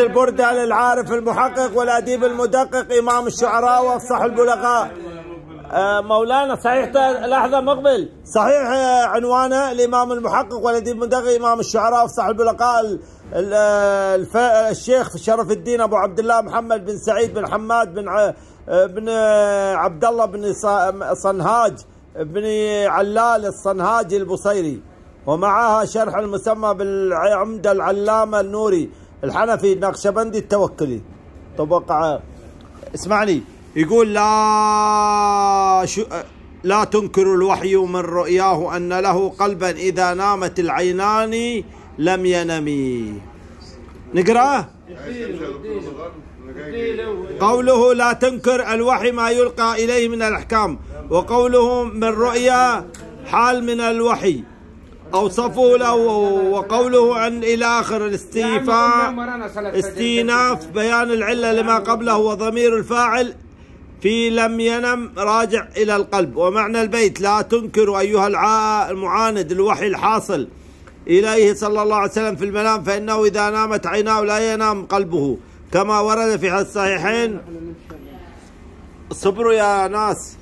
البردة للعارف المحقق والأديب المدقق إمام الشعراء وأفصح البلغاء. آه، مولانا صحيح لحظة مقبل. صحيح آه، عنوانه الإمام المحقق والأديب المدقق إمام الشعراء وأفصح البلغاء ال- ال- آه، الشيخ شرف الدين أبو عبد الله محمد بن سعيد بن حماد بن بن عبد الله بن صنهاج بن علال الصنهاجي البصيري. ومعها شرح المسمى بالعمدة العلامة النوري. الحنفي النقشبندي التوكلي. توقع اسمعني يقول لا شو لا تنكر الوحي من رؤياه أن له قلبا إذا نامت العينان لم ينمي. نقرأه قوله لا تنكر الوحي ما يلقى إليه من الأحكام وقوله من رؤيا حال من الوحي. أوصفه له وقوله عن إلى آخر الاستيفاء استئناف بيان العلة لما قبله وضمير الفاعل في لم ينم راجع إلى القلب. ومعنى البيت لا تنكر أيها المعاند الوحي الحاصل إليه صلى الله عليه وسلم في المنام فإنه إذا نامت عيناه لا ينام قلبه كما ورد في الصحيحين. صبروا يا ناس.